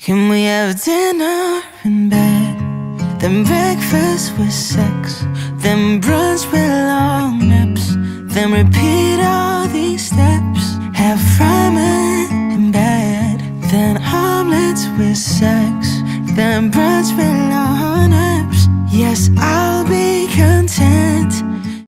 Can we have dinner in bed? Then breakfast with sex. Then brunch with long naps. Then repeat all these steps. Have ramen in bed. Then omelets with sex. Then brunch with long naps. Yes, I'll be.